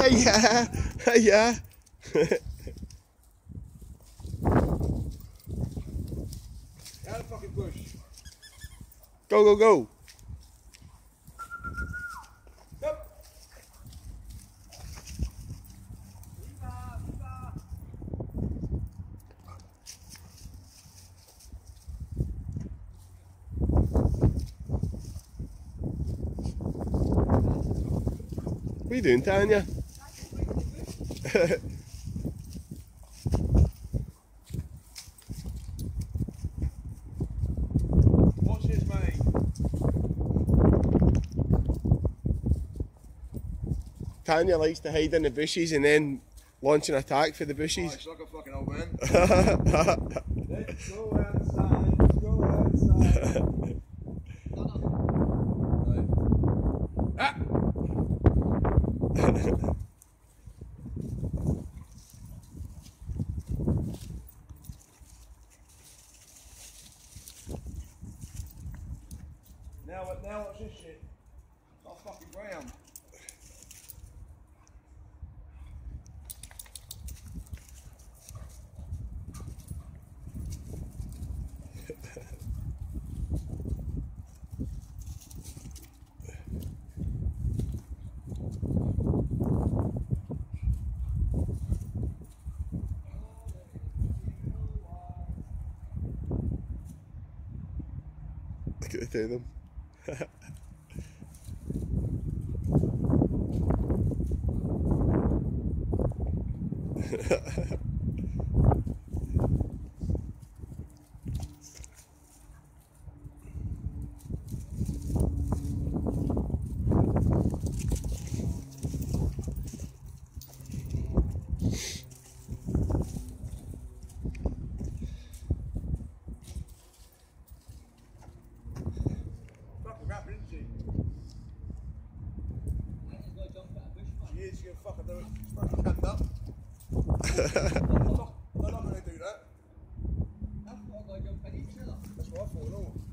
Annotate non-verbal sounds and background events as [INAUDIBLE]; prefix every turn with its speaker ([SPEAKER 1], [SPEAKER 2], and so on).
[SPEAKER 1] Hiya! Hiya!
[SPEAKER 2] Out of fucking bush.
[SPEAKER 1] go, go, go! What are you doing, Tanya? [LAUGHS]
[SPEAKER 2] Watch this, mate.
[SPEAKER 1] Tanya likes to hide in the bushes and then launch an attack for the
[SPEAKER 2] Oh,
[SPEAKER 1] bushes.
[SPEAKER 2] it's like a fucking old man. [LAUGHS] Let's go outside. Let's go outside. [LAUGHS] Now what? Now what's this shit? Oh fucking ground. [LAUGHS]
[SPEAKER 1] Look at the two Years you
[SPEAKER 2] fucking do it. Up. They're not going to do that. That's what I thought. No.